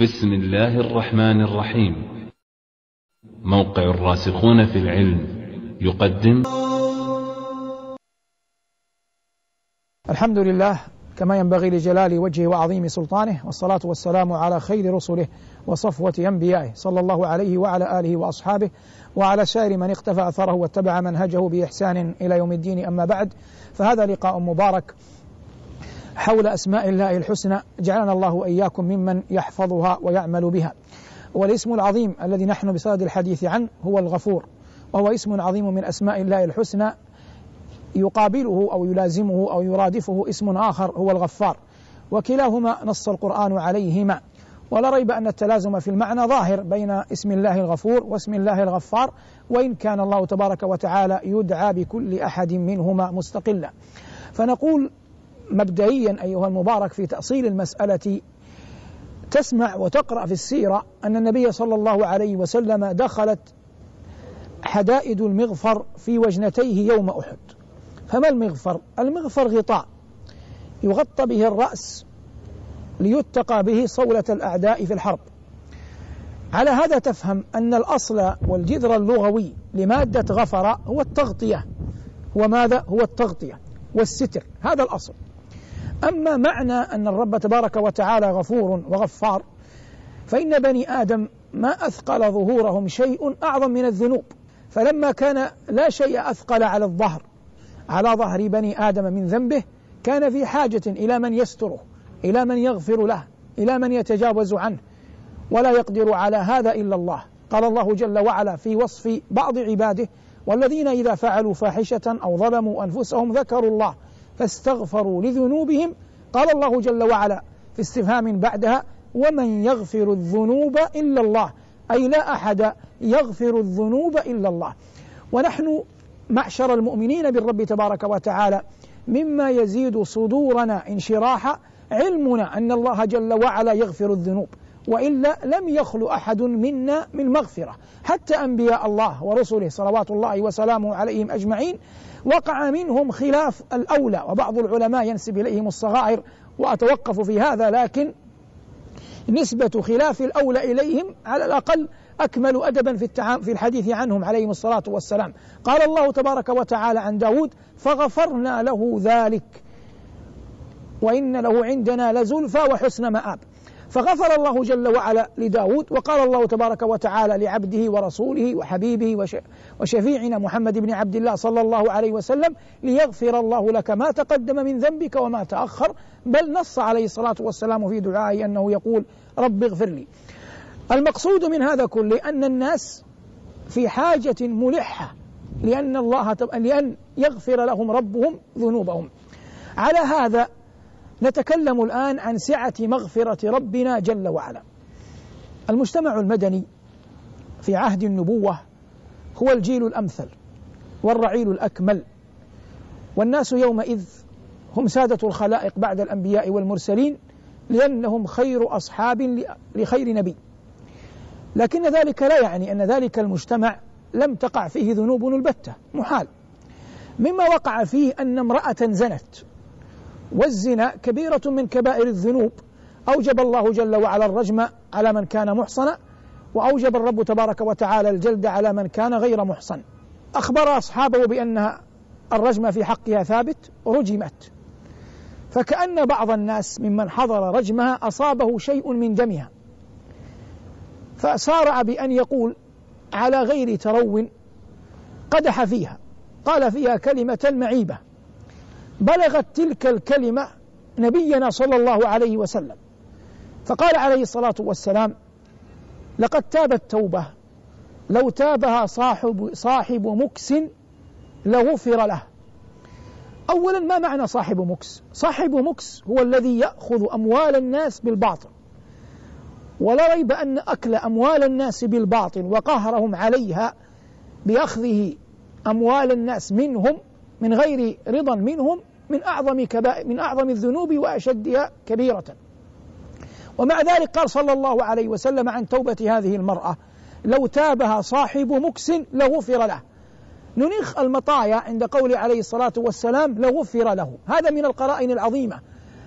بسم الله الرحمن الرحيم. موقع الراسخون في العلم يقدم. الحمد لله كما ينبغي لجلال وجهه وعظيم سلطانه والصلاة والسلام على خير رسله وصفوة أنبيائه صلى الله عليه وعلى آله وأصحابه وعلى سائر من اقتفى أثره واتبع منهجه بإحسان إلى يوم الدين. أما بعد فهذا لقاء مبارك حول أسماء الله الحسنى جعلنا الله وإياكم ممن يحفظها ويعمل بها. والاسم العظيم الذي نحن بصدد الحديث عنه هو الغفور. وهو اسم عظيم من أسماء الله الحسنى. يقابله أو يلازمه أو يرادفه اسم آخر هو الغفار. وكلاهما نص القرآن عليهما. ولا ريب أن التلازم في المعنى ظاهر بين اسم الله الغفور واسم الله الغفار. وإن كان الله تبارك وتعالى يدعى بكل أحد منهما مستقلا. فنقول مبدئيا أيها المبارك في تأصيل المسألة تسمع وتقرأ في السيرة أن النبي صلى الله عليه وسلم دخلت حدائد المغفر في وجنتيه يوم أحد. فما المغفر؟ المغفر غطاء. يغطى به الرأس ليتقى به صولة الأعداء في الحرب. على هذا تفهم أن الأصل والجذر اللغوي لمادة غفر هو التغطية. هو ماذا؟ هو التغطية والستر. هذا الأصل. أما معنى أن الرب تبارك وتعالى غفور وغفار فإن بني آدم ما أثقل ظهورهم شيء أعظم من الذنوب. فلما كان لا شيء أثقل على الظهر على ظهر بني آدم من ذنبه كان في حاجة إلى من يستره إلى من يغفر له إلى من يتجاوز عنه. ولا يقدر على هذا إلا الله. قال الله جل وعلا في وصف بعض عباده والذين إذا فعلوا فاحشة أو ظلموا أنفسهم ذكروا الله. فاستغفروا لذنوبهم. قال الله جل وعلا في استفهام بعدها ومن يغفر الذنوب إلا الله أي لا أحد يغفر الذنوب إلا الله. ونحن معشر المؤمنين بالرب تبارك وتعالى مما يزيد صدورنا انشراحا علمنا أن الله جل وعلا يغفر الذنوب. وإلا لم يخلو أحد منا من مغفرة. حتى أنبياء الله ورسله صلوات الله وسلامه عليهم أجمعين وقع منهم خلاف الأولى وبعض العلماء ينسب إليهم الصغائر وأتوقف في هذا لكن نسبة خلاف الأولى إليهم على الأقل أكمل أدبا في في الحديث عنهم عليهم الصلاة والسلام. قال الله تبارك وتعالى عن داود فغفرنا له ذلك وإن له عندنا لزلفى وحسن مآب. فغفر الله جل وعلا لداود وقال الله تبارك وتعالى لعبده ورسوله وحبيبه وشفيعنا محمد بن عبد الله صلى الله عليه وسلم ليغفر الله لك ما تقدم من ذنبك وما تأخر. بل نص عليه الصلاة والسلام في دعائه أنه يقول رب اغفر لي. المقصود من هذا كله أن الناس في حاجة ملحة لأن الله لأن يغفر لهم ربهم ذنوبهم. على هذا نتكلم الآن عن سعة مغفرة ربنا جل وعلا. المجتمع المدني في عهد النبوة هو الجيل الأمثل والرعيل الأكمل. والناس يومئذ هم سادة الخلائق بعد الأنبياء والمرسلين لأنهم خير أصحاب لخير نبي. لكن ذلك لا يعني أن ذلك المجتمع لم تقع فيه ذنوب البتة محال. مما وقع فيه أن امرأة زنت والزنا كبيرة من كبائر الذنوب. أوجب الله جل وعلا الرجم على من كان محصنا وأوجب الرب تبارك وتعالى الجلد على من كان غير محصن. أخبر أصحابه بأن الرجم في حقها ثابت رجمت. فكأن بعض الناس ممن حضر رجمها أصابه شيء من دمها. فسارع بأن يقول على غير ترو قدح فيها. قال فيها كلمة معيبة. بلغت تلك الكلمة نبينا صلى الله عليه وسلم. فقال عليه الصلاة والسلام لقد تابت توبة لو تابها صاحب صاحب مكس لغفر له. أولا ما معنى صاحب مكس؟ صاحب مكس هو الذي يأخذ أموال الناس بالباطل. ولا ريب أن أكل أموال الناس بالباطل وقهرهم عليها بأخذه أموال الناس منهم من غير رضا منهم من أعظم كبائر من أعظم الذنوب وأشدها كبيرة. ومع ذلك قال صلى الله عليه وسلم عن توبة هذه المرأة لو تابها صاحب مكس لغفر له. ننيخ المطايا عند قول عليه الصلاة والسلام لغفر له. هذا من القرائن العظيمة.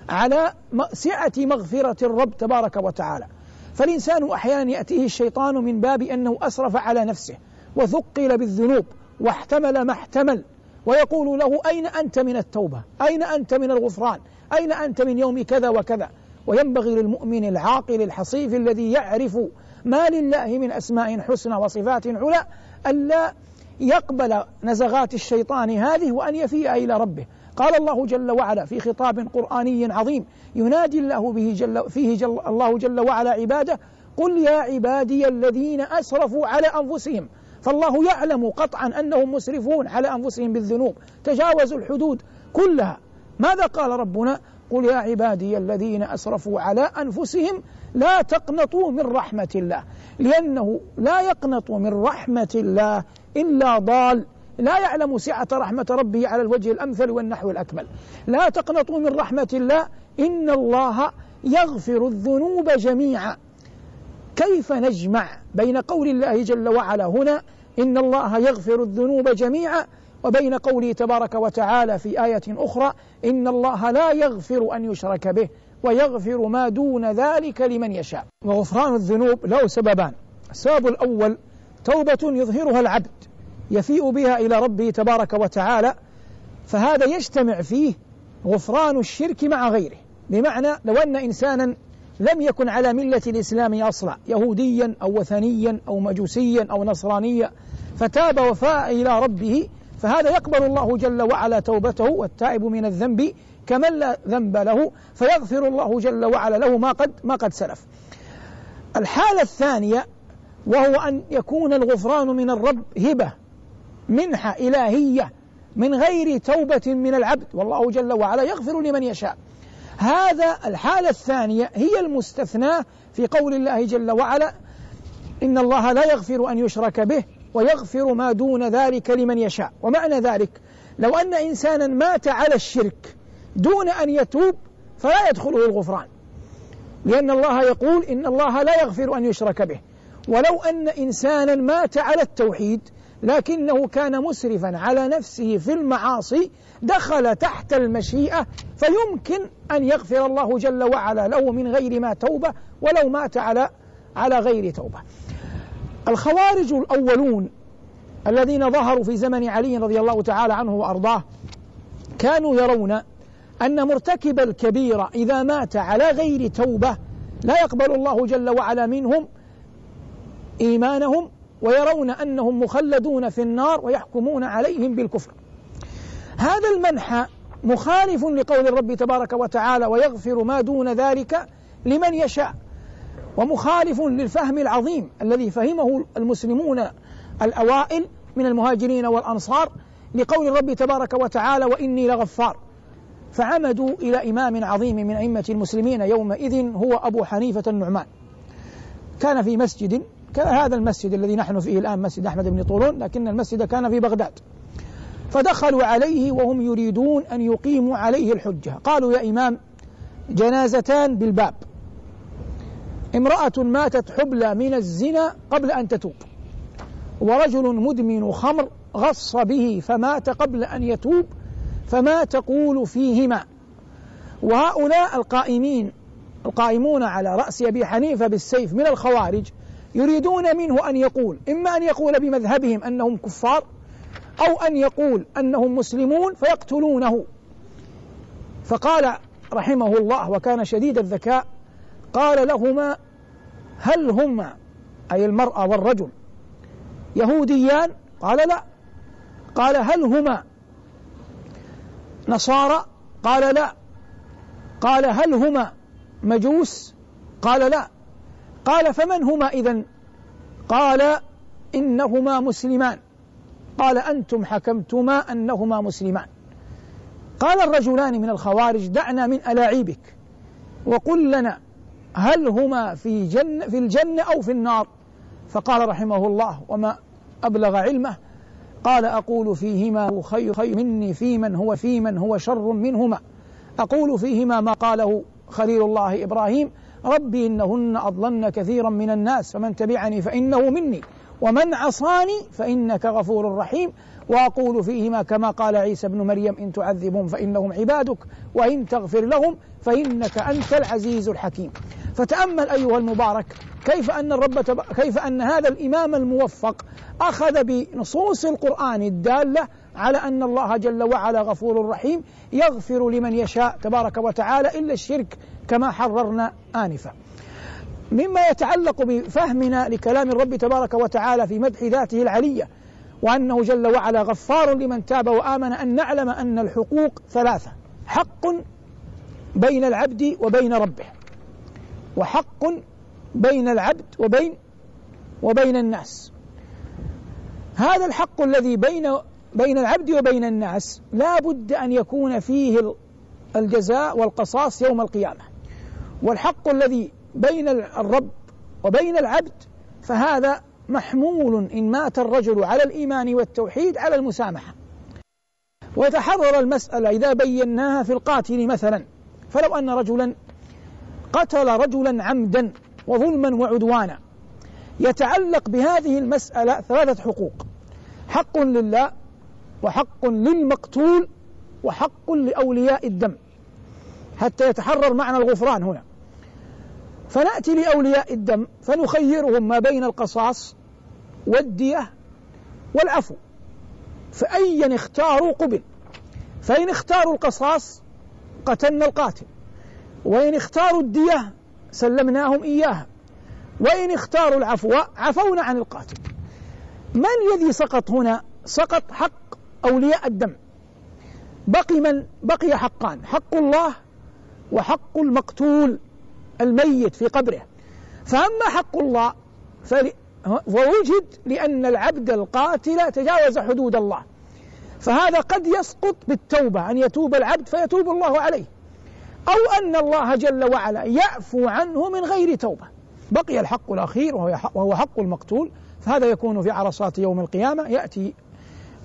على سعة مغفرة الرب تبارك وتعالى. فالإنسان أحيانا يأتيه الشيطان من باب أنه أسرف على نفسه وثقل بالذنوب واحتمل ما احتمل. ويقول له أين أنت من التوبة؟ أين أنت من الغفران؟ أين أنت من يوم كذا وكذا؟ وينبغي للمؤمن العاقل الحصيف الذي يعرف ما لله من أسماء حسنى وصفات علا ألا يقبل نزغات الشيطان هذه وأن يفيء إلى ربه. قال الله جل وعلا في خطاب قرآني عظيم ينادي الله به جل فيه جل الله جل وعلا عباده قل يا عبادي الذين أسرفوا على أنفسهم. فالله يعلم قطعا أنهم مسرفون على أنفسهم بالذنوب تجاوزوا الحدود كلها. ماذا قال ربنا؟ قل يا عبادي الذين أسرفوا على أنفسهم لا تقنطوا من رحمة الله لأنه لا يقنط من رحمة الله إلا ضال. لا يعلم سعة رحمة ربه على الوجه الأمثل والنحو الأكمل. لا تقنطوا من رحمة الله إن الله يغفر الذنوب جميعا. كيف نجمع بين قول الله جل وعلا هنا إن الله يغفر الذنوب جميعا. وبين قوله تبارك وتعالى في آية أخرى إن الله لا يغفر أن يشرك به ويغفر ما دون ذلك لمن يشاء. وغفران الذنوب له سببان. السبب الأول توبة يظهرها العبد يفيء بها إلى ربه تبارك وتعالى. فهذا يجتمع فيه غفران الشرك مع غيره. بمعنى لو أن إنسانا لم يكن على ملة الإسلام أصلا يهوديا أو وثنيا أو مجوسيا أو نصرانيا. فتاب وفاء إلى ربه فهذا يقبل الله جل وعلا توبته والتائب من الذنب كمن لا ذنب له فيغفر الله جل وعلا له ما قد ما قد سلف. الحالة الثانية وهو أن يكون الغفران من الرب هبة منحة إلهية من غير توبة من العبد. والله جل وعلا يغفر لمن يشاء. هذا الحالة الثانية هي المستثناة في قول الله جل وعلا إن الله لا يغفر أن يشرك به ويغفر ما دون ذلك لمن يشاء. ومعنى ذلك لو أن إنسانا مات على الشرك دون أن يتوب فلا يدخله الغفران. لأن الله يقول إن الله لا يغفر أن يشرك به. ولو أن إنسانا مات على التوحيد لكنه كان مسرفا على نفسه في المعاصي دخل تحت المشيئة فيمكن أن يغفر الله جل وعلا له من غير ما توبة ولو مات على على غير توبة. الخوارج الأولون الذين ظهروا في زمن علي رضي الله تعالى عنه وأرضاه كانوا يرون أن مرتكب الكبيرة إذا مات على غير توبة لا يقبل الله جل وعلا منهم إيمانهم ويرون أنهم مخلدون في النار ويحكمون عليهم بالكفر. هذا المنحى مخالف لقول الرب تبارك وتعالى ويغفر ما دون ذلك لمن يشاء ومخالف للفهم العظيم الذي فهمه المسلمون الأوائل من المهاجرين والأنصار لقول الرب تبارك وتعالى وإني لغفار. فعمدوا إلى إمام عظيم من أئمة المسلمين يومئذ هو أبو حنيفة النعمان. كان في مسجد كهذا المسجد الذي نحن فيه الآن مسجد أحمد بن طولون لكن المسجد كان في بغداد. فدخلوا عليه وهم يريدون أن يقيموا عليه الحجة. قالوا يا إمام جنازتان بالباب. امرأة ماتت حبلى من الزنا قبل أن تتوب. ورجل مدمن خمر غص به فمات قبل أن يتوب فما تقول فيهما. وهؤلاء القائمين القائمون على رأس أبي حنيفة بالسيف من الخوارج يريدون منه أن يقول إما أن يقول بمذهبهم أنهم كفار أو أن يقول أنهم مسلمون فيقتلونه. فقال رحمه الله وكان شديد الذكاء قال لهما هل هما أي المرأة والرجل يهوديان؟ قال لا. قال هل هما نصارى؟ قال لا. قال هل هما مجوس؟ قال لا. قال فمن هما إذا قال إنهما مسلمان. قال أنتم حكمتما أنهما مسلمان. قال الرجلان من الخوارج دعنا من ألاعيبك وقل لنا هل هما في جنة في الجنة أو في النار؟ فقال رحمه الله وما أبلغ علمه. قال أقول فيهما خير, خير مني في من هو في من هو شر منهما. أقول فيهما ما قاله خليل الله إبراهيم ربي إنهن أضلن كثيرا من الناس فمن تبعني فإنه مني ومن عصاني فإنك غفور رحيم وأقول فيهما كما قال عيسى ابن مريم إن تعذبهم فإنهم عبادك وإن تغفر لهم فإنك أنت العزيز الحكيم فتأمل أيها المبارك كيف أن الرب. كيف أن هذا الإمام الموفق أخذ بنصوص القرآن الدالة على أن الله جل وعلا غفور رحيم يغفر لمن يشاء تبارك وتعالى إلا الشرك كما حررنا آنفا. مما يتعلق بفهمنا لكلام الرب تبارك وتعالى في مدح ذاته العلية وأنه جل وعلا غفار لمن تاب وآمن أن نعلم أن الحقوق ثلاثة حق بين العبد وبين ربه وحق بين العبد وبين وبين الناس. هذا الحق الذي بين بين العبد وبين الناس. لا بد أن يكون فيه الجزاء والقصاص يوم القيامة. والحق الذي بين الرب وبين العبد فهذا محمول إن مات الرجل على الإيمان والتوحيد على المسامحة. ويتحرر المسألة إذا بيناها في القاتل مثلا. فلو أن رجلا قتل رجلا عمدا وظلما وعدوانا يتعلق بهذه المسألة ثلاثة حقوق. حق لله وحق للمقتول وحق لأولياء الدم. حتى يتحرر معنى الغفران هنا. فنأتي لأولياء الدم فنخيرهم ما بين القصاص والدية والعفو. فأيا اختاروا قبل. فإن اختاروا القصاص قتلنا القاتل. وإن اختاروا الدية سلمناهم إياها. وإن اختاروا العفو عفونا عن القاتل. ما الذي سقط هنا؟ سقط حق أولياء الدم. بقي من بقي حقان. حق الله وحق المقتول الميت في قبره. فأما حق الله فوجد لأن العبد القاتل تجاوز حدود الله. فهذا قد يسقط بالتوبة أن يتوب العبد فيتوب الله عليه. أو أن الله جل وعلا يعفو عنه من غير توبة. بقي الحق الأخير وهو حق المقتول. فهذا يكون في عرصات يوم القيامة. يأتي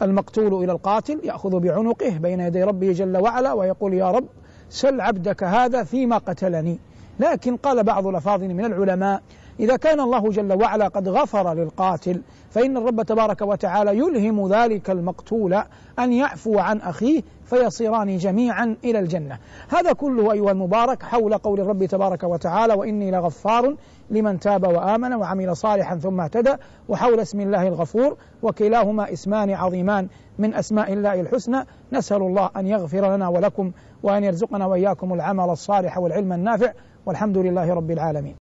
المقتول إلى القاتل يأخذ بعنقه بين يدي ربه جل وعلا ويقول يا رب سل عبدك هذا فيما قتلني. لكن قال بعض الأفاضل من العلماء إذا كان الله جل وعلا قد غفر للقاتل فإن الرب تبارك وتعالى يلهم ذلك المقتول أن يعفو عن أخيه فيصيران جميعا إلى الجنة. هذا كله أيها المبارك حول قول الرب تبارك وتعالى وإني لغفار لمن تاب وآمن وعمل صالحا ثم اهتدى وحول اسم الله الغفور وكلاهما اسمان عظيمان من أسماء الله الحسنى. نسأل الله أن يغفر لنا ولكم وأن يرزقنا وإياكم العمل الصالح والعلم النافع والحمد لله رب العالمين.